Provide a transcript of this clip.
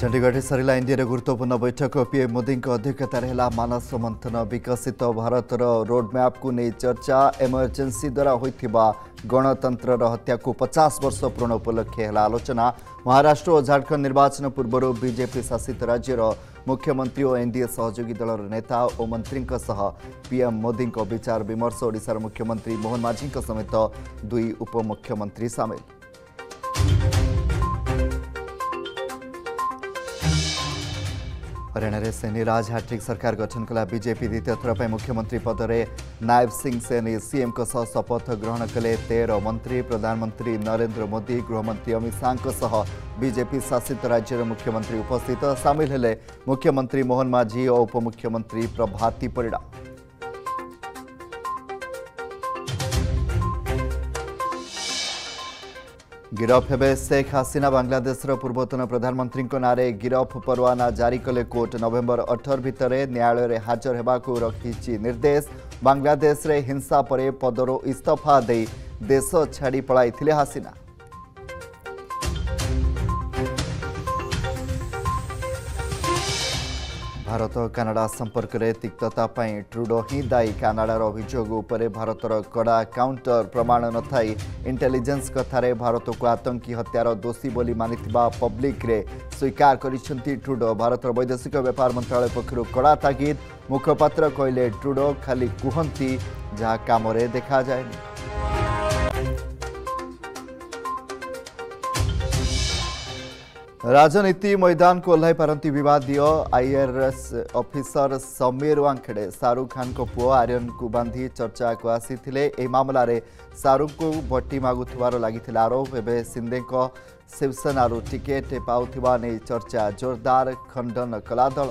Chandigarh sir India गुरुत्वपूर्ण बैठक PM Modi अध्यक्षतार मानस मंथन विकसित भारत रोडमैप को नहीं चर्चा एमरजेन्सी द्वारा होता गणतंत्र हत्या को पचास वर्ष पूर्ण उपलक्षे आलोचना महाराष्ट्र और झारखंड निर्वाचन पूर्व बीजेपी शासित राज्यर मुख्यमंत्री और एनडीए सहयोगी दल नेता और मंत्री पीएम मोदी विचार विमर्श ओडार मुख्यमंत्री मोहन माझी समेत दुई उपमुख्यमंत्री सामिल രണરે સેનીરાજ હટ્ટીક સરકાર ગઠન કલા બીજેપી દીત પર મુખ્યમંત્રી પદરે નાયબ સિંહ સેની સીએમ કો સહ સપથ ગ્રહણ કરે 13 મંત્રી પ્રધાનમંત્રી નરેન્દ્ર મોદી ગૃહમંત્રી અમિત શાહ કો સહ બીજેપી શાસિત રાજ્યના મુખ્યમંત્રી ઉપસ્થિત સામેલ લે મુખ્યમંત્રી મોહનમાજી ઓ ઉપમુખ્યમંત્રી પ્રભાતી પરડા ଗିରଫ ହେବେ ଶେଖ୍ ହାସିନା ବାଂଲାଦେଶର ପୂର୍ବତନ ପ୍ରଧାନମନ୍ତ୍ରୀଙ୍କ ନାଁରେ ଗିରଫ ପରୱାନା ଜାରି କଲେ କୋର୍ଟ ନଭେମ୍ବର ଅଠର ଭିତରେ ନ୍ୟାୟାଳୟରେ ହାଜର ହେବାକୁ ରଖିଛି ନିର୍ଦ୍ଦେଶ ବାଂଲାଦେଶରେ ହିଂସା ପରେ ପଦରୁ ଇସ୍ତଫା ଦେଇ ଦେଶ ଛାଡ଼ି ପଳାଇଥିଲେ ହାସିନା ଭାରତ କାନାଡ଼ା ସମ୍ପର୍କରେ ତିକ୍ତତା ପାଇଁ ଟ୍ରୁଡୋ ହିଁ ଦାୟୀ କାନାଡ଼ାର ଅଭିଯୋଗ ଉପରେ ଭାରତର କଡ଼ା କାଉଣ୍ଟର ପ୍ରମାଣ ନଥାଇ ଇଣ୍ଟେଲିଜେନ୍ସ କଥାରେ ଭାରତକୁ ଆତଙ୍କୀ ହତ୍ୟାର ଦୋଷୀ ବୋଲି ମାନିଥିବା ପବ୍ଲିକରେ ସ୍ୱୀକାର କରିଛନ୍ତି ଟ୍ରୁଡୋ ଭାରତର ବୈଦେଶିକ ବ୍ୟାପାର ମନ୍ତ୍ରଣାଳୟ ପକ୍ଷରୁ କଡ଼ା ତାଗିଦ ମୁଖପାତ୍ର କହିଲେ ଟ୍ରୁଡୋ ଖାଲି କୁହନ୍ତି ଯାହା କାମରେ ଦେଖାଯାଏନି राजनीति मैदान को ओह्ल पारती बदय आईआरएस अफिसर समीर वांगखेड़े शाहरुख खान को पुओ आर्यन को बांधि चर्चा को आसी यह मामलें शाहरुख को भट्टी मगुवर लगी आरोप एवं सिंधे शिवसेन टिकेट पाने चर्चा जोरदार खंडन कला दल